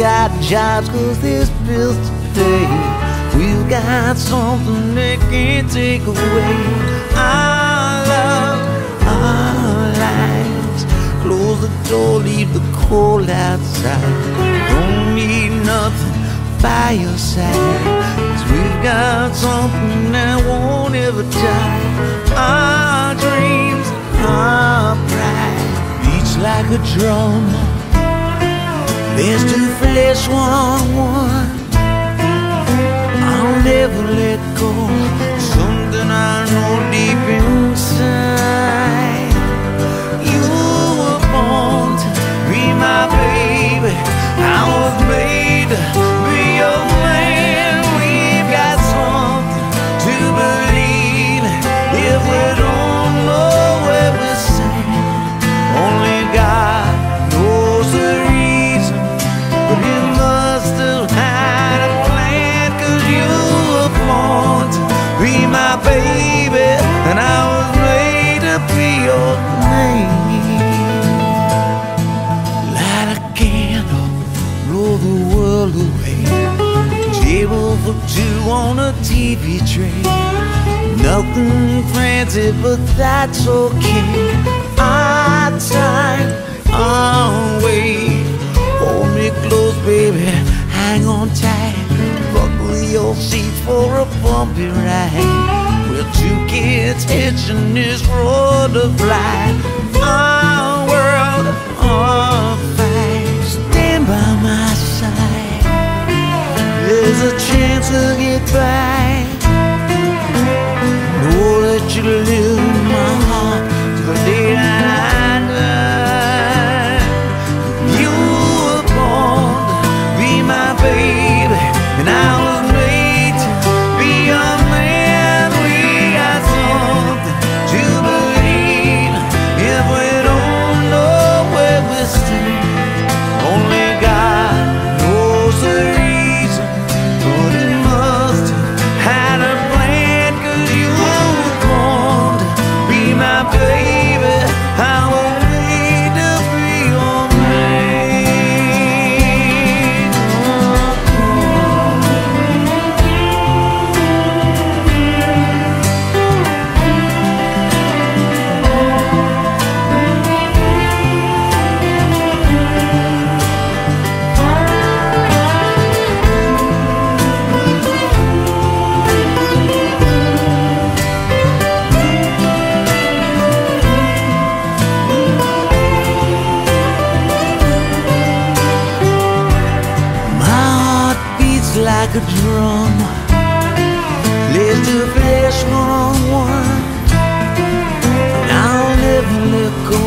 got jobs cause there's bills to pay. We've got something they can't take away. Our love, our lives. Close the door, leave the cold outside. Don't need nothing by your side. Cause we've got something that won't ever die. Our dreams, our pride. Beats like a drum. There's two flesh, one, one. Baby, and I was made to be your name. Light a candle, blow the world away. Table for two on a TV tray. Nothing fancy, but that's okay. Our time, our way. Hold me close, baby. Hang on tight. Buckle your seat for a bumpy ride. Hitching this road to fly. Our world on fire. Stand by my side. There's a chance to get by. Know that you live like a drum. Lays the flesh one on one. And I'll never let go.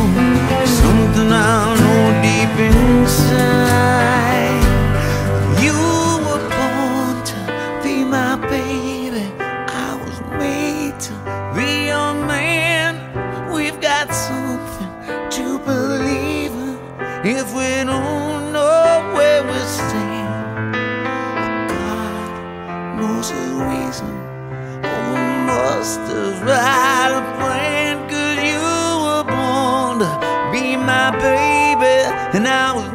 Something I know deep inside. You were born to be my baby. I was made to be your man. We've got something to believe in. If we don't station. Oh, we must have had a plane, cause you were born to be my baby, and I was